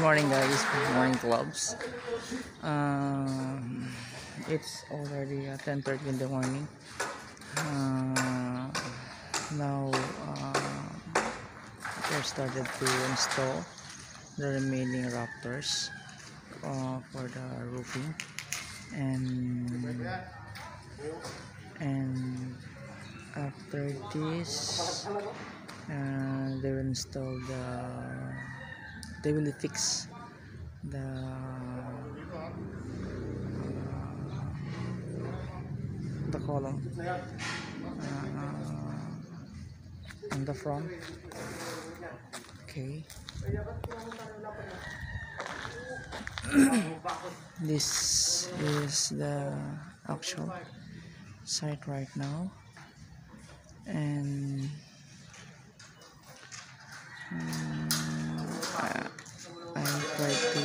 morning guys, good morning clubs. Um, it's already uh, 10.30 in the morning. Uh, now uh, we started to install the remaining rafters uh, for the roofing and and after this uh, they will install the they will fix the uh, the column uh, on the front. Okay. This is the actual site right now. And um, I, I try to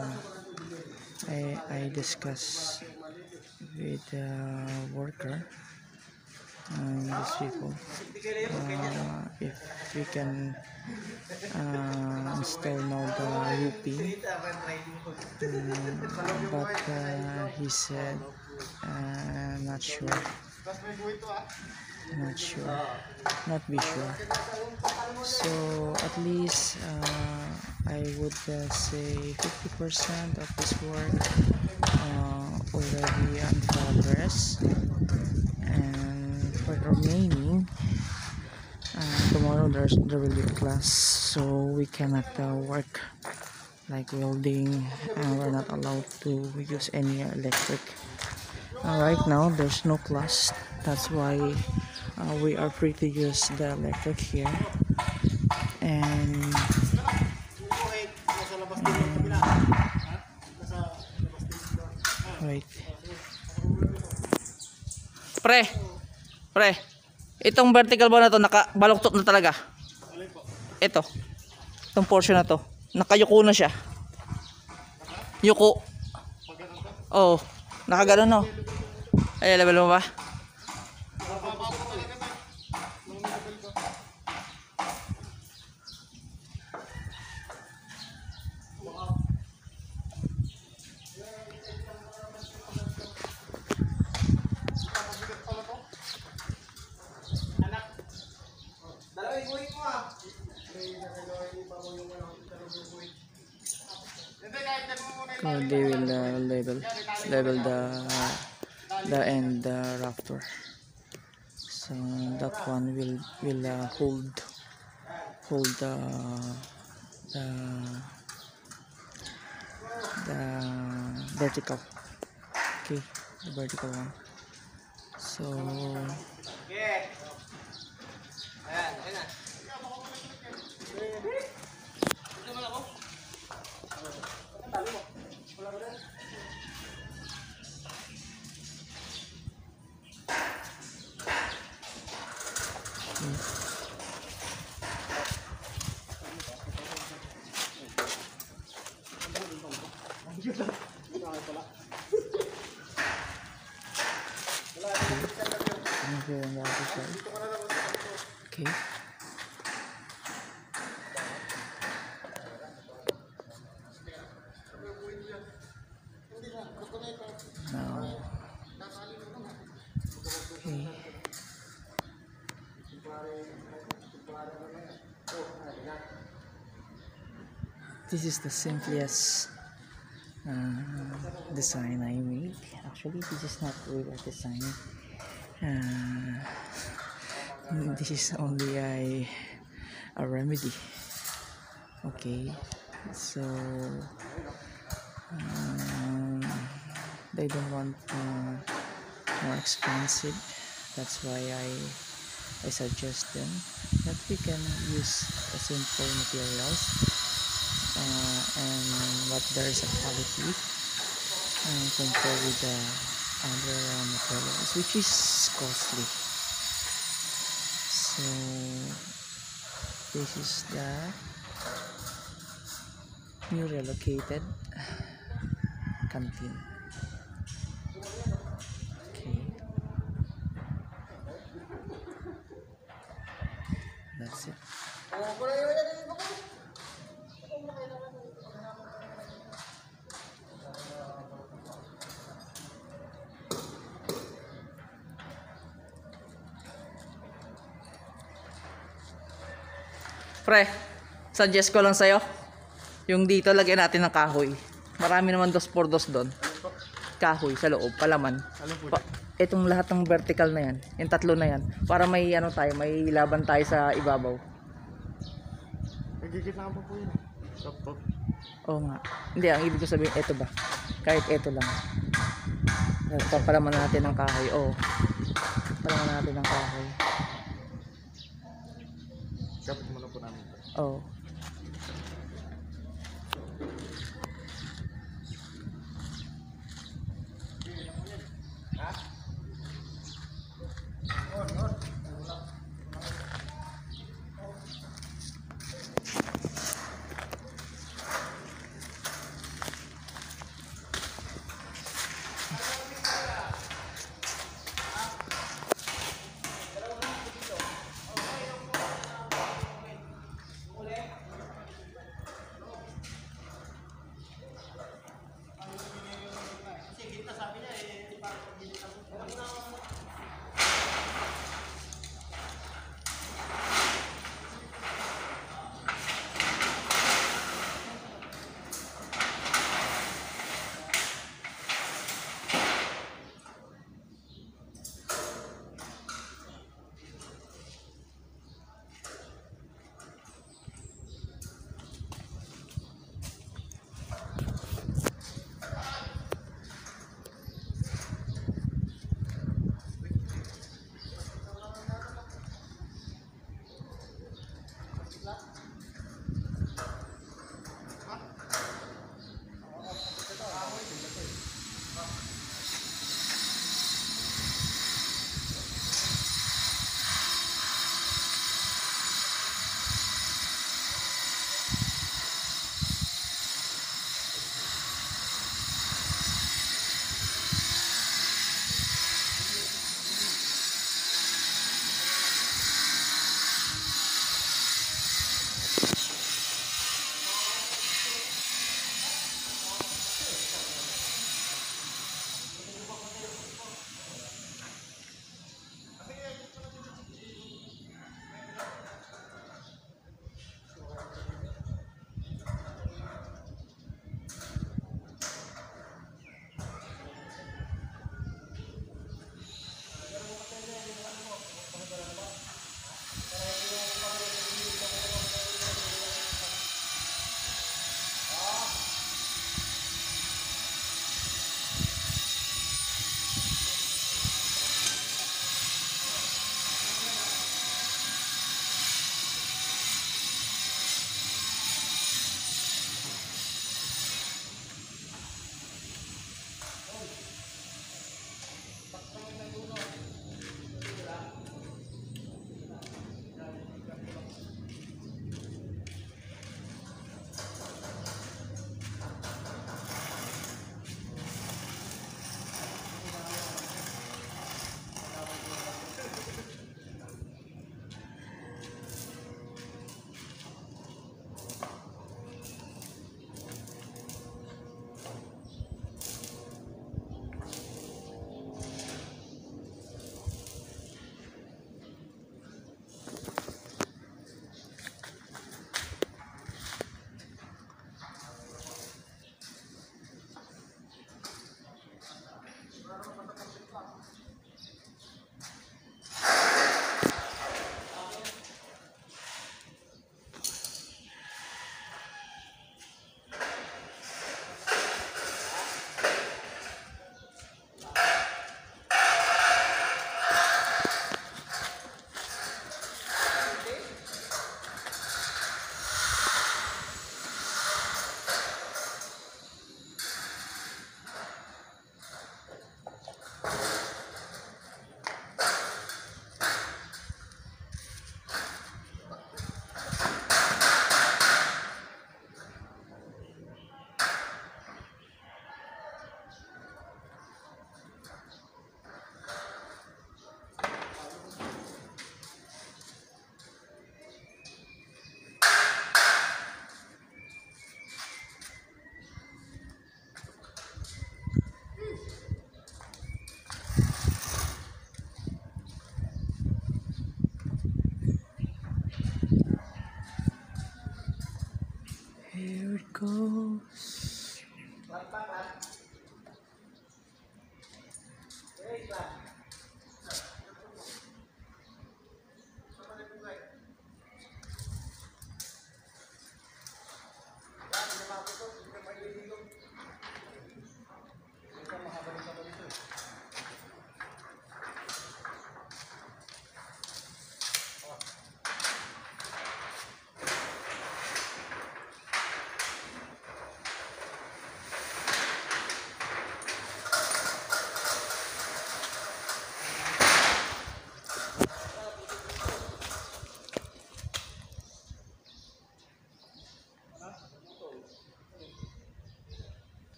uh, I, I discuss with the worker and these people uh, if we can uh, install now the roofing Mm, but uh, he said uh, not sure not sure. Not be sure. So at least uh, I would uh, say 50% of this work uh, already in progress. And for the remaining uh, tomorrow there's there will be class so we cannot uh, work like welding and we're not allowed to use any electric. Right now there's no class. That's why uh, we are free to use the electric here. And, and wait. Pre pre itong vertical ba na to nakabaluktot na talaga. Ito itong portion na to nakayuko na siya. Yuko. Oh nakaganon no? Ay level mo ba level the the end the rafter. So that one will will uh, hold hold the the the vertical. Okay, the vertical one. So Okay, on the other side. Okay. Okay. This is the simplest uh, design I made. Actually, this is not really a design. Uh, this is only a, a remedy. Okay, so um, they don't want uh, more expensive. That's why I I suggest them that we can use simple materials uh, and what there is a quality uh, compared with the other uh, materials which is costly so this is the new relocated. Canteen okay that's it Pre, suggest ko lang sa'yo. Yung dito, lagyan natin ng kahoy. Marami naman dos por dos doon. Kahoy sa loob, palaman. Pa, itong lahat ng vertical na yan, yung tatlo na yan, para may ano tayo, may laban tayo sa ibabaw. Nagigit na pa po yun. Top, top. Oo nga. Hindi, ang ibig ko sabihin, eto ba? Kahit eto lang. Papalaman natin ng kahoy. Oo. Palaman natin ng kahoy. 哦。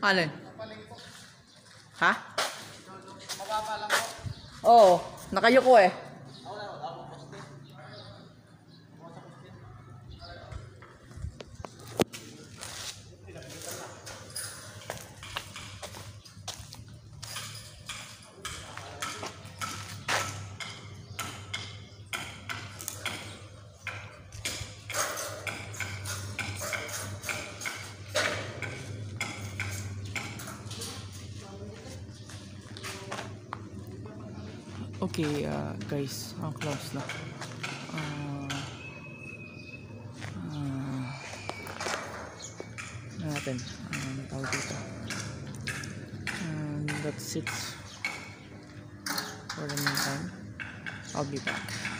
Alin? Ha? Mababa lang po. Oo. Nakayuko eh. Okay, uh, guys, ang close na. Uh, uh, natin, uh, tawag dito. And that's it for the meantime. I'll be back.